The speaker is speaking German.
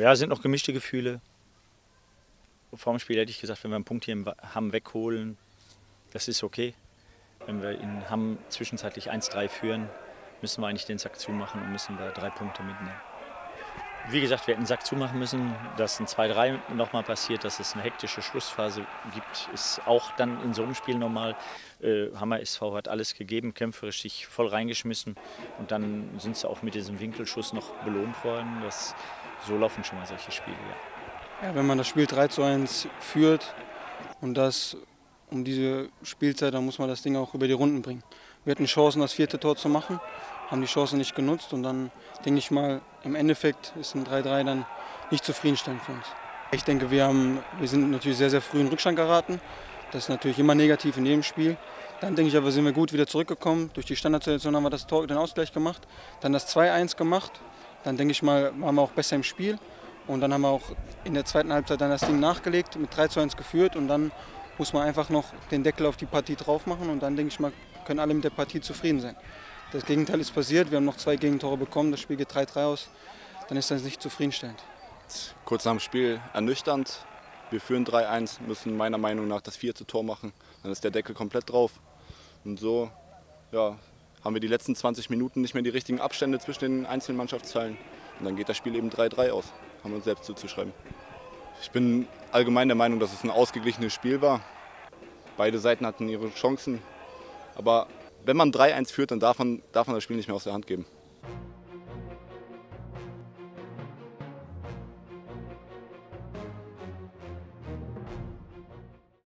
Ja, sind noch gemischte Gefühle. Vor dem Spiel hätte ich gesagt, wenn wir einen Punkt hier im Hamm wegholen, das ist okay. Wenn wir in Hamm zwischenzeitlich 1-3 führen, müssen wir eigentlich den Sack zumachen und müssen wir drei Punkte mitnehmen. Wie gesagt, wir hätten den Sack zumachen müssen. Dass ein 2-3 nochmal passiert, dass es eine hektische Schlussphase gibt, ist auch dann in so einem Spiel normal. Äh, Hammer SV hat alles gegeben, kämpferisch sich voll reingeschmissen und dann sind sie auch mit diesem Winkelschuss noch belohnt worden. Das, so laufen schon mal solche Spiele. Ja. ja wenn man das Spiel 3 zu 1 führt und das um diese Spielzeit, dann muss man das Ding auch über die Runden bringen. Wir hatten Chancen, das vierte Tor zu machen, haben die Chance nicht genutzt und dann denke ich mal, im Endeffekt ist ein 3-3 dann nicht zufriedenstellend für uns. Ich denke, wir, haben, wir sind natürlich sehr, sehr früh in Rückstand geraten. Das ist natürlich immer negativ in jedem Spiel. Dann denke ich aber, sind wir gut wieder zurückgekommen. Durch die Standardsituation haben wir das Tor, den Ausgleich gemacht, dann das 2-1 gemacht. Dann denke ich mal, waren wir auch besser im Spiel. Und dann haben wir auch in der zweiten Halbzeit dann das Ding nachgelegt, mit 3 1 geführt. Und dann muss man einfach noch den Deckel auf die Partie drauf machen. Und dann denke ich mal, können alle mit der Partie zufrieden sein. Das Gegenteil ist passiert. Wir haben noch zwei Gegentore bekommen. Das Spiel geht 3-3 aus. Dann ist das nicht zufriedenstellend. Kurz nach dem Spiel ernüchternd. Wir führen 3-1, müssen meiner Meinung nach das vierte Tor machen. Dann ist der Deckel komplett drauf. Und so ja, haben wir die letzten 20 Minuten nicht mehr die richtigen Abstände zwischen den einzelnen Mannschaftsteilen. Und dann geht das Spiel eben 3-3 aus. Haben wir uns selbst zuzuschreiben. Ich bin allgemein der Meinung, dass es ein ausgeglichenes Spiel war. Beide Seiten hatten ihre Chancen. Aber wenn man 3-1 führt, dann darf man, darf man das Spiel nicht mehr aus der Hand geben.